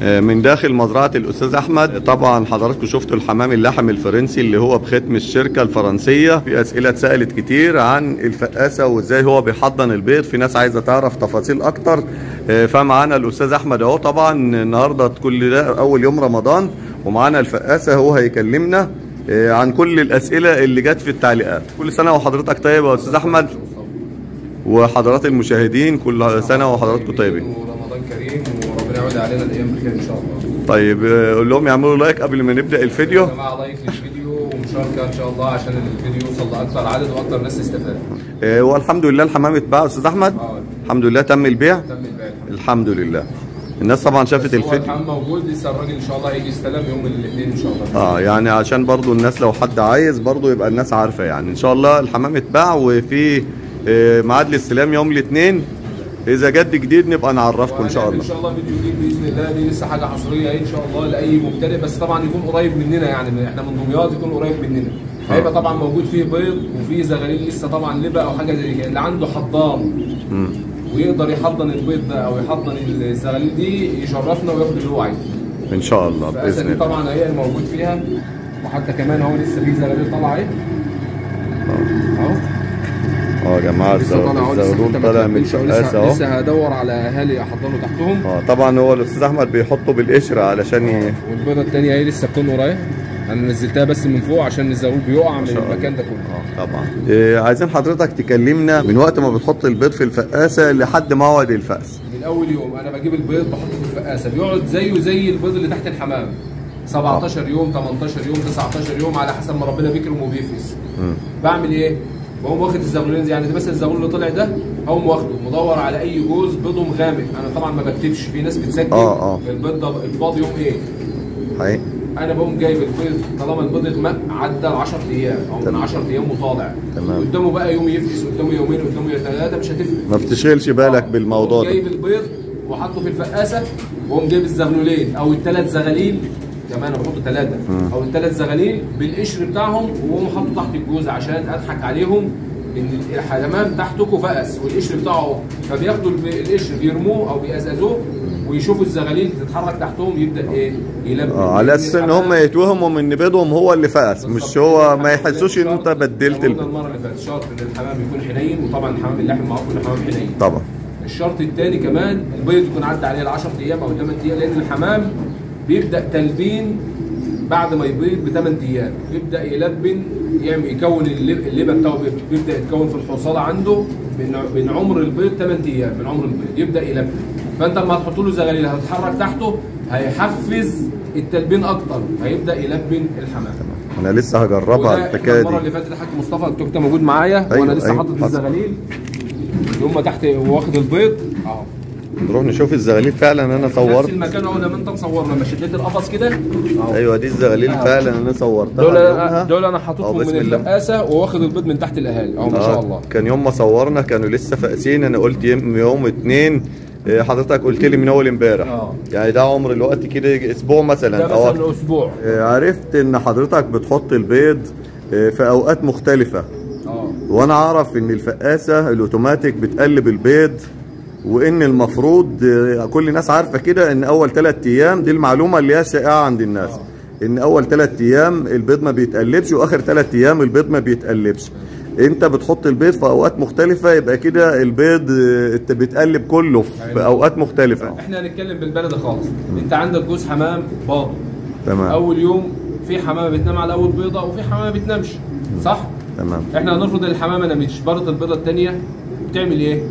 من داخل مزرعة الأستاذ أحمد طبعا حضراتكم شفتوا الحمام اللحم الفرنسي اللي هو بختم الشركة الفرنسية. في أسئلة اتسألت كتير عن الفقاسة وإزاي هو بيحضن البيض. في ناس عايزة تعرف تفاصيل أكتر. فمعانا الأستاذ أحمد أهو طبعا. النهاردة كل ده أول يوم رمضان. ومعانا الفقاسة هو هيكلمنا عن كل الأسئلة اللي جت في التعليقات. كل سنة وحضرتك طيب يا أستاذ أحمد؟ وحضرات المشاهدين كل سنة وحضراتكم طيبين. يعود علينا الأيام بخير إن شاء الله. طيب قول لهم يعملوا like قبل ما نبدأ الفيديو. يا جماعة like للفيديو ومشاركة إن شاء الله عشان الفيديو يوصل لأكثر عدد وأكثر ناس تستفاد. آه، والحمد لله الحمام اتباع يا أستاذ أحمد. آه. الحمد لله تم البيع. تم البيع. الحمد لله. الناس طبعا شافت هو الفيديو. الحمام موجود لسه الراجل إن شاء الله هيجي يستلم يوم الاثنين إن شاء الله. آه يعني عشان برضو الناس لو حد عايز برضو يبقى الناس عارفة يعني. إن شاء الله الحمام اتباع وفي آه، ميعاد الاستلام يوم الاثنين. إذا جد جديد نبقى نعرفكم إن شاء الله. إن شاء الله فيديو جديد بإذن الله دي لسه حاجة حصرية إن شاء الله لأي مبتدئ بس طبعا يكون قريب مننا يعني إحنا من دمياط يكون قريب مننا. هيبقى طبعا موجود فيه بيض وفيه زغاليل لسه طبعا لبه أو حاجة زي كده اللي عنده حضان. ويقدر يحضن البيض ده أو يحضن الزغاليل دي يشرفنا وياخد اللي هو عايزه إن شاء الله بإذن الله. طبعا هي الموجود فيها وحتى كمان اهو لسه في زغاليل طالعة أهي. أهو. آه يا جماعة الزغلول طالع من لسه, اهو. لسه هدور على أهالي احضنه تحتهم. آه طبعا هو الأستاذ أحمد بيحطه بالقشرة علشان ي... والبيضة الثانية اهي لسه بتنور اهي أنا نزلتها بس من فوق عشان الزغلول بيقع من. المكان ده كله. طبعا. إيه عايزين حضرتك تكلمنا من وقت ما بتحط البيض في الفقاسة لحد موعد الفأس من أول يوم أنا بجيب البيض بحطه في الفقاسة. بيقعد زيه زي البيض اللي تحت الحمام. 17 يوم 18 يوم 19 يوم على حسب ما ربنا بيكرم وبيفرز. مم. بعمل إيه؟ بقوم واخد الزغلولين يعني ده مثلا الزغلول اللي طلع ده هقوم واخده مدور على أي جوز بيضه مغامق أنا طبعا ما بكتبش في ناس بتسجل آه، آه. البيض البيض يوم إيه؟ حقيقي أنا بقوم جايب البيض طالما البيض اتمق عدى ال 10 أيام أو من تمام. 10 أيام وطالع تمام. قدامه بقى يوم يفقس قدامه يومين قدامه ثلاثة مش هتفرق ما بتشغلش بالك بالموضوع قوم ده جايب البيض وحطه في الفقاسة وأقوم جايب الزغلولين أو الثلاث زغاليل كمان أنا بحط ثلاثة أو الثلاث زغاليل بالقشر بتاعهم واقوم حاطه تحت الجوز عشان أضحك عليهم إن الحمام تحتكم فقس والقشر بتاعه فبياخدوا القشر بيرموه أو بيأزأزوه ويشوفوا الزغاليل تتحرك تحتهم يبدأ إيه؟ يلبي. آه على أساس إن هم يتوهموا من بيضهم هو اللي فقس مش هو ما يحسوش إن أنت بدلت المرة اللي فاتت شرط إن الحمام يكون حنين وطبعا الحمام اللحم معروف إن الحمام حنين. طبعا. الشرط الثاني كمان البيض يكون عدى عليه ال 10 أيام أو 8 أيام لأن الحمام بيبدأ تلبين بعد ما يبيض ب 8 أيام. يبدأ يلبن يعمل يكون اللب- اللبه بتاعه بيب- بيبدأ يتكون في الحصالة عنده من من عمر البيض 8 أيام من عمر البيض. يبدأ يلبن. فأنت لما هتحط له زغاليل هتتحرك تحته هيحفز التلبين أكتر. هيبدأ يلبن الحمام. أنا لسه هجربها الحكاية المره دي. اللي فاتت الحاج مصطفى التوك ده موجود معايا أيوة، وأنا لسه أيوة، حاطط. الزغاليل. يوم ما تحت واخد البيض أهو. نروح نشوف الزغاليل فعلا أنا نفس صورت. المكان اهو لما انت مصور لما شديت القفص كده؟ أيوه دي الزغاليل فعلا أنا صورتها دول يومها. دول أنا حاططهم بسم من. الفقاسة وواخد البيض من تحت الأهالي. اهو ما شاء آه، الله. كان يوم ما صورنا كانوا لسه فاقسين أنا قلت يوم يوم اتنين آه، حضرتك قلت لي من أول امبارح. آه. يعني ده عمر الوقت كده أسبوع مثلا. ده. مثلا أسبوع. آه، عرفت إن حضرتك بتحط البيض آه، في أوقات مختلفة. آه. وأنا أعرف إن الفقاسة الأوتوماتيك بتقلب البيض. وإن المفروض كل الناس عارفة كده إن أول ثلاث أيام دي المعلومة اللي هي شائعة عند الناس. إن أول ثلاث أيام البيض ما بيتقلبش وآخر ثلاث أيام البيض ما بيتقلبش. انت بتحط البيض؟ في أوقات مختلفة يبقى كده البيض انت بتقلب كله في أيوة. أوقات مختلفة. إحنا هنتكلم بالبلد خالص. أنت عندك جوز حمام باض تمام. أول يوم في حمامة بتنام على أول بيضة وفي حمامة بتنامش. صح؟ تمام. إحنا هنفرض ان الحمامة نامتش برضه البيضة الثانية بتعمل إيه؟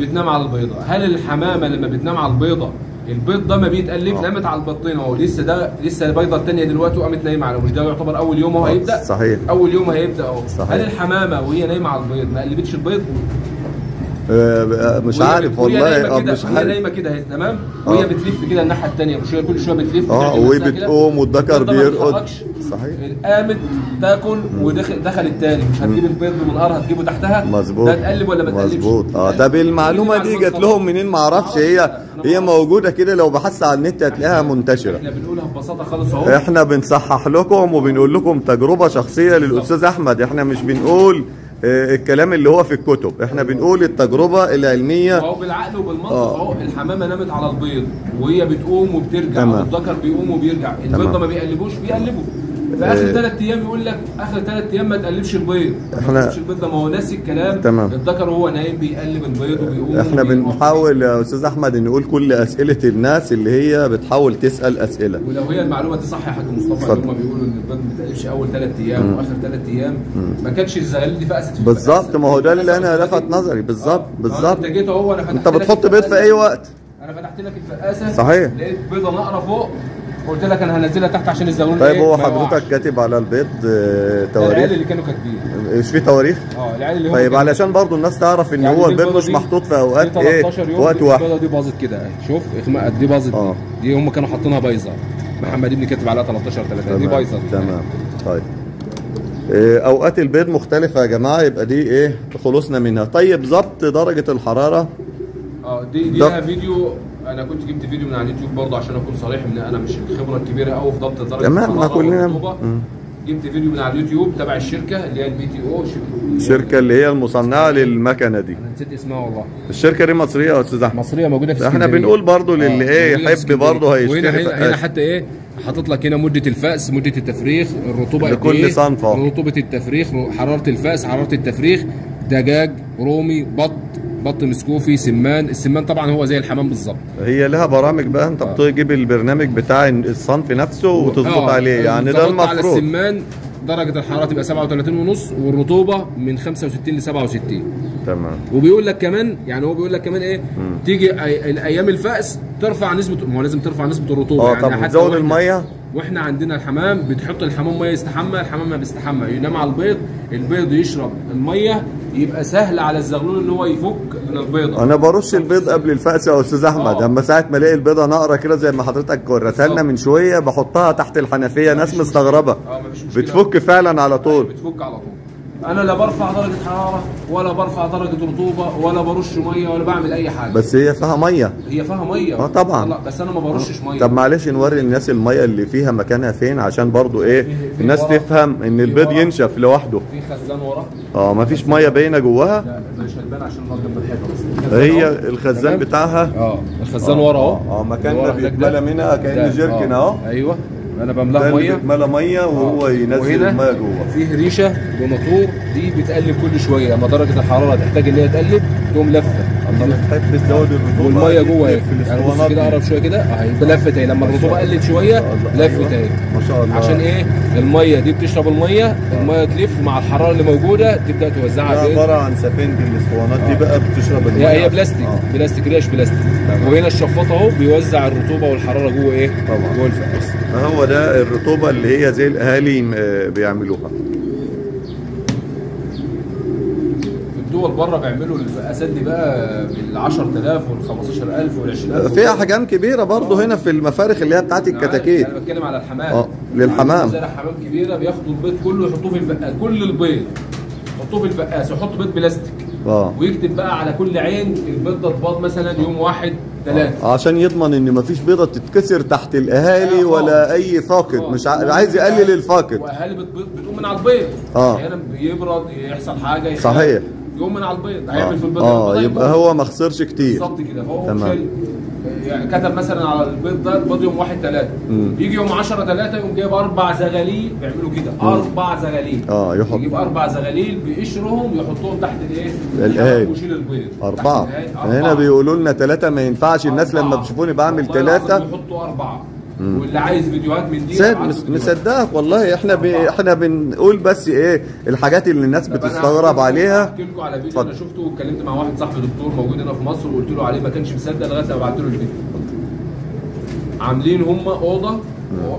بتنام على البيضة، هل الحمامة لما بتنام على البيضة البيض ده ما بيتقلبش آه. نامت على البيضتين أهو لسه ده لسه البيضة الثانية دلوقتي وقامت نايمة على مش ده يعتبر أول يوم أهو آه، هيبدأ صحيح. أول يوم هيبدأ أهو. هل الحمامة وهي نايمة على البيض ما قلبتش البيض؟ آه، مش عارف والله آه، مش عارف. نايمة كده أهي تمام؟ آه. وهي بتلف كده الناحية الثانية شوية كل شوية بتلف آه. وبتقوم والذكر بيرقد. صحيح. قامت تاكل ودخل دخل التاني مش هتجيب البيض بمنقار هتجيبه تحتها؟ مظبوط. ده تقلب ولا ما تقلبش؟ مظبوط. آه طب المعلومه دي جات لهم منين؟ ما أعرفش. هي هي موجودة كده لو بحثت على النت هتلاقيها منتشرة. إحنا بنقولها ببساطة خالص أهو. إحنا بنصحح لكم وبنقول لكم تجربة شخصية للأستاذ أحمد. إحنا مش بنقول الكلام اللي هو في الكتب. إحنا بنقول التجربة العلمية. هو بالعقل وبالمنطق آه. أهو الحمامة نامت على البيض وهي بتقوم وبترجع تمام. والذكر بيقوم وبيرجع. البيض ما بيقلبوش بيقلبوا. في آخر آه. ثلاث أيام يقول لك آخر ثلاث أيام ما تقلبش البيض ما إحنا- تقلبش البيض ده ما هو ناسي الكلام تمام. الذكر وهو نايم بيقلب البيض وبيقوم إحنا. بنحاول يا أستاذ أحمد إن نقول كل أسئلة الناس اللي هي بتحاول تسأل أسئلة ولو هي المعلومة دي صح يا حاج مصطفى. اللي هم بيقولوا إن البيض ما بتقلبش أول ثلاث أيام وآخر ثلاث أيام ما كانش الزغاليل دي فقست بالظبط. ما هو ده اللي أنا لفت نظري بالظبط آه. بالظبط أنت جيت أهو أنا فتحت انت بتحط بيض في. أي وقت أنا فتحت لك الفقاسة صحيح. لقيت بيضة نقره فوق قلت لك أنا هنزلها تحت عشان الزغلول طيب إيه؟ هو. حضرتك كاتب على البيض آه، العيال تواريخ اللي كانوا كاتبين. مش في تواريخ؟ آه العيال اللي هم طيب علشان برضو الناس تعرف إن يعني هو البيض مش محطوط في أوقات إيه 13 في يوم وقت واحد. البيضة دي باظت كده. شوف دي باظت. آه. دي هم كانوا حاطينها بايظة. محمد ابني كاتب عليها 13 3 دي بايظة تمام. طيب. إيه، أوقات البيض مختلفة يا جماعة يبقى دي إيه خلصنا منها. طيب ضبط درجة الحرارة. آه دي دي لها فيديو أنا كنت جبت فيديو من على اليوتيوب برضه عشان أكون صريح إن أنا مش الخبرة الكبيرة قوي في ضبط درجة تمام، ما كلنا-. جبت فيديو من على اليوتيوب تبع الشركة اللي هي البي تي أو الشركة اللي هي المصنعة للمكنة دي أنا نسيت اسمها والله الشركة دي مصرية يا أستاذ أحمد مصرية موجودة في إحنا. بنقول برضو للي آه، إيه يحب. برضه هيشتري وهنا هنا. حتى إيه حاطط لك هنا مدة الفأس مدة التفريخ الرطوبة لكل إيه، صنف أهو. رطوبة التفريخ حرارة الفأس حرارة التفريخ دجاج رومي بط بط مسكوفي سمان. السمان طبعا هو زي الحمام بالظبط. هي لها برامج بقى. انت بتجيب البرنامج بتاع الصنف نفسه وتظبط آه، عليه يعني ده ظبطت على المفروض. السمان. درجة الحرارة تبقى 37 ونص والرطوبة من 65 ل 67 تمام. وبيقول لك كمان يعني هو بيقول لك كمان إيه؟ تيجي أي- الأيام الفأس ترفع نسبة ما هو لازم ترفع نسبة الرطوبة. آه يعني طب تزود المية؟ وإحنا عندنا الحمام بتحط الحمام مية يستحمى الحمام ما بيستحمى. ينام على البيض البيض يشرب المية يبقى سهل على الزغلول إن هو يفك من البيضة. أنا برش البيض قبل الفأس يا أستاذ أحمد. آه. اما ساعة ما ألاقي البيضة نقره كده زي ما حضرتك وريتها لنا. من شوية بحطها تحت الحنفية ناس مستغربة. مشكلة. بتفك فعلا على طول. بتفك على طول. أنا لا برفع درجة حرارة ولا برفع درجة رطوبة ولا برش مية ولا بعمل أي حاجة بس هي فيها مية هي فيها مية آه طبعا. لا بس أنا ما برشش مية طب معلش نوري الناس المية اللي فيها مكانها فين عشان برضو إيه في- في الناس ورا. تفهم إن البيض. ينشف لوحده في خزان ورا آه مفيش مية باينة جواها لا مش هتبان عشان الحيطه هي. الخزان؟ بتاعها آه الخزان ورا أهو آه مكاننا هناك بيتملى ده. منها ده. جيركن آه. أهو أيوه أنا اللي مية. بيتملى مية وهو آه. ينزل الميه جوه. فيه ريشة بموتور. دي بتقلب كل شوية. لما درجة الحرارة تحتاج إن هي تقلب تقوم لفة. انت بتحب تزود الرطوبه والمية جوه اهي يعني بص كده دي. قرب شوية كده؟ اهي لفت اهي لما الرطوبة قلت شوية لفت اهي ما شاء الله. عشان إيه؟ المية دي بتشرب المية المية تلف مع الحرارة اللي موجودة تبدأ توزعها ده فين عبارة عن سفنج الأسطوانات دي بقى بتشرب المية. هي هي بلاستيك. آه. بلاستيك ريش بلاستيك. وهنا الشفاط أهو بيوزع الرطوبة والحرارة جوه إيه؟ طبعا. جوه الفقاسة. ده الرطوبة اللي هي زي الأهالي بيعملوها. الدول بره بيعملوا الفقاسات دي بقى بال 10000 وال 15000 وال 20000 في احجام كبيرة برضه هنا في المفارخ اللي هي بتاعت عارف، الكتاكيت. أنا بتكلم على الحمام. آه، للحمام. زي حمام كبيرة بياخدوا البيض كله يحطوه في الفقاس كل البيض. يحطوه في الفقاس يحطوا بيض بلاستيك. آه. ويكتب بقى على كل عين البيض ده اتباض مثلا يوم واحد. ثلاثة عشان يضمن إن مفيش بيضة تتكسر تحت الأهالي آه، ولا. أي فاقد. مش. عايز يقلل الفاقد وأهالي بتقوم من على البيض آه. أحيانا بيبرد يحصل يخاف، صحيح. يقوم من على البيض هيعمل في البيض آه يبقى. هو ما خسرش كتير بالظبط كده فهو تمام. يعني كتب مثلا على البيض ده البيض يوم واحد ثلاثة مم. يجي يوم 10 ثلاثة يقوم جايب أربع زغاليل بيعملوا كده أربع زغاليل آه يحط يجيب أربع زغاليل بقشرهم يحطهم تحت الإيه؟ الإهالي. ويشيل البيض الإهالي. هنا. بيقولوا لنا ثلاثة ما ينفعش الناس لما أربعة. بيشوفوني بعمل ثلاثة بيحطوا أربعة واللي عايز فيديوهات من دي. مصدقك والله إحنا ب... أربعة. إحنا بنقول بس إيه الحاجات اللي الناس بتستغرب عليها. هحكي لكم على فيديو. أنا شفته واتكلمت مع واحد صاحبي دكتور موجود هنا في مصر وقلت له عليه ما كانش مصدق لغاية لما بعت له الفيديو عاملين هم أوضة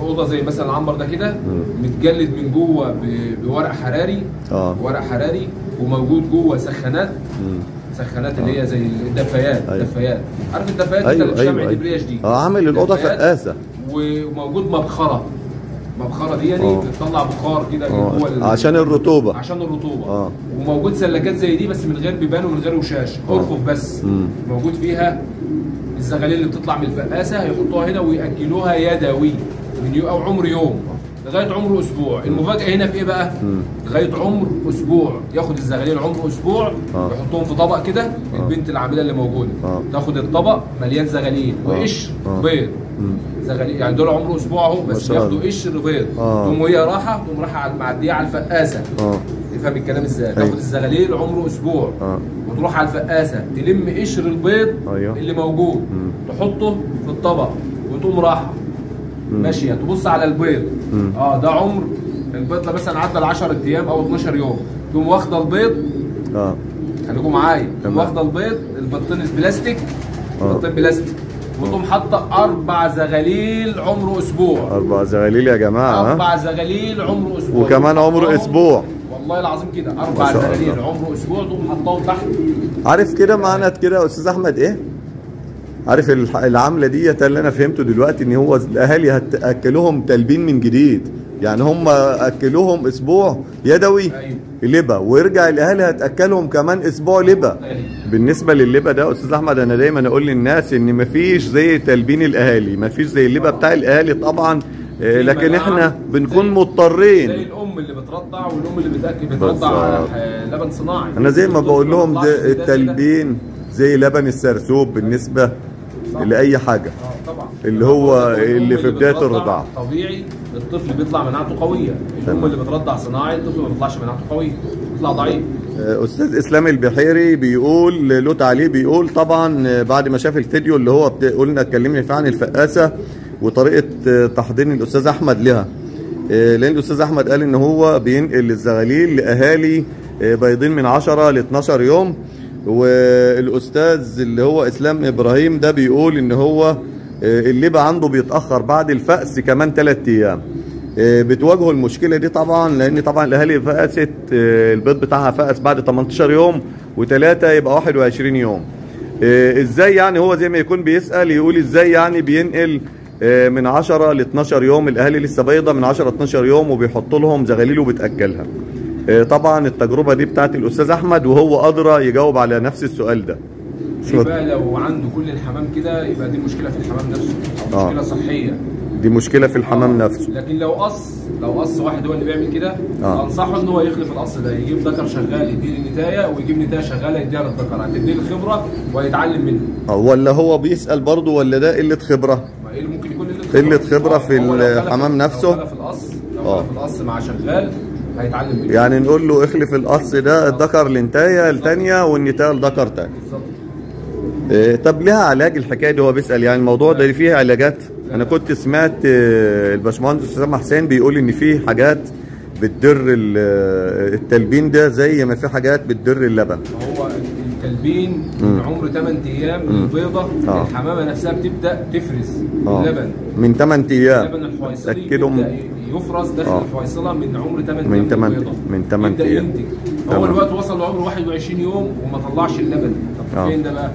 أوضة زي مثلا العنبر ده كده متجلد من جوه بورق حراري آه. ورق حراري وموجود جوه سخانات. سخانات اللي هي زي الدفايات أيوة. الدفايات عارف الدفايات أيوه اللي بتشتغل أيوه, عيد بريش دي؟ آه عامل الأوضة دفايات. فقاسة. وموجود مبخرة. مبخرة دي يعني آه. بتطلع بخار كده جوه ال- آه عشان الرطوبة. عشان الرطوبة. آه. وموجود سلكات زي دي بس من غير بيبان ومن غير وشاش ارفف بس. مم. موجود فيها الزغاليل اللي بتطلع من الفقاسة هيحطوها هنا ويأكلوها يدوي من أو عمر يوم. لغاية عمره أسبوع. المفاجأة هنا في إيه بقى؟ لغاية عمر أسبوع. ياخد الزغاليل عمر أسبوع آه. يحطهم في طبق كده البنت العاملة اللي موجودة. آه. تاخد الطبق مليان زغاليل. وقشر آه. بيض. زغاليل يعني دول عمره أسبوع أهو بس شاء الله. ياخدوا قشر بيض آه. تقوم وهي راحة تقوم رايحه معديه على الفقاسة. آه. تفهم الكلام إزاي. تاخد الزغاليل عمره أسبوع. آه. وتروح على الفقاسة تلم قشر البيض أيوة. اللي موجود. تحطه في الطبق وتقوم راحة. ماشيه تبص على البيض. آه ده عمر البيض ده مثلا عدى ال 10 أيام أو 12 يوم. تقوم واخدة البيض. آه. خليكم معايا. تقوم. واخدة البيض البطين البلاستيك. آه. بطين بلاستيك. وتقوم حاطة أربع زغاليل عمره أسبوع. أربع زغاليل يا جماعة أربع زغاليل عمره أسبوع. وكمان عمره أسبوع. والله العظيم كده. أربع زغاليل. عمره أسبوع تقوم حطاهم تحت. عارف كده معنى كده يا أستاذ أحمد إيه؟ عارف العملة ديت اللي أنا فهمته دلوقتي إن هو الأهالي هتاكلوهم تلبين من جديد. يعني هم أكلوهم أسبوع يدوي أيوه لبا ويرجع الاهالي هتأكلهم كمان أسبوع لبا أيوة. بالنسبة لللبا ده أستاذ أحمد أنا دايما أقول للناس إن مفيش زي تلبين الأهالي مفيش زي اللبا بتاع الأهالي طبعا آه، لكن إحنا بنكون مضطرين زي الأم اللي بترضع والأم اللي بتأكل. بترضع آه، لبن صناعي أنا زي ما بقول لهم. التلبين زي لبن السرسوب بالنسبة. لأي حاجة آه طبعا اللي هو اللي في بداية بترضع الرضاعة. طبيعي الطفل بيطلع مناعته قوية. الام. اللي بترضع صناعي الطفل ما بيطلعش مناعته قوية. بيطلع ضعيف. أستاذ إسلام البحيري بيقول له تعليق بيقول طبعا بعد ما شاف الفيديو اللي هو قلنا اتكلمنا فيه عن الفقاسة وطريقة تحضير الأستاذ أحمد لها لأن الأستاذ أحمد قال إن هو بينقل الزغاليل لأهالي بيضين من 10 ل 12 يوم. والأستاذ اللي هو إسلام إبراهيم ده بيقول إن هو اللبا عنده بيتأخر بعد الفأس كمان 3 أيام. آه، بتواجهوا المشكلة دي طبعا لأن طبعا الأهالي فقست آه، البيض بتاعها فقس بعد 18 يوم وثلاثه يبقى 21 يوم. آه، إزاي يعني هو زي ما يكون بيسأل يقول إزاي يعني بينقل آه، من 10 ل 12 يوم؟ الأهالي لسه بيضه من 10 ل 12 يوم وبيحط لهم زغاليل وبتاكلها آه، طبعا التجربة دي بتاعت الأستاذ أحمد وهو أدرى يجاوب على نفس السؤال ده. يبقى لو عنده كل الحمام كده يبقى دي مشكلة في الحمام نفسه أو آه. مشكلة صحية. دي مشكلة في الحمام آه. نفسه. لكن لو قص لو قص واحد هو اللي بيعمل كده آه. أنصحه إن هو يخلف القص ده يجيب ذكر شغال يديه للنتاية ويجيب نتاية شغالة يديها للذكر هتديه الخبرة وهيتعلم منه. آه، ولا هو بيسأل برضه ولا ده قلة خبرة؟ ما إيه اللي ممكن يكون قلة قلة خبرة في لو خلف- الحمام نفسه؟ لو خلف القص لو آه. خلف القص مع شغال هيتعلم منه. يعني نقول له اخلف القص ده الذكر لنتاية الثانية والنتاية لذكر تاني. بالظبط. إيه، طب لها علاج الحكاية دي هو بيسأل يعني الموضوع ده فيه علاجات أنا كنت سمعت آه، الباشمهندس اسامه حسين بيقول إن في حاجات بتدر آه، التلبين ده زي ما في حاجات بتدر اللبن هو التلبين من عمر 8 أيام البيضة آه. الحمامة نفسها بتبدأ تفرز آه. اللبن من 8 أيام اللبن الحويصلي بيبدأ يفرز داخل آه. الحويصله من عمر 8 من أيام. من تمن يبدأ أيام. ينتج تمام. هو الوقت وصل لعمر 21 يوم وما طلعش اللبن طب آه. فين ده بقى؟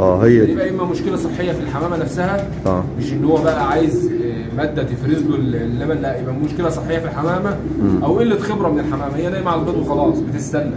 آه هي دي يبقى إما مشكلة صحية في الحمامة نفسها آه. مش إن هو بقى عايز آه، مادة تفرز له اللبن لا يبقى مشكلة صحية في الحمامة أو قلة خبرة من الحمامة هي نايمة على البيض وخلاص بتستنى.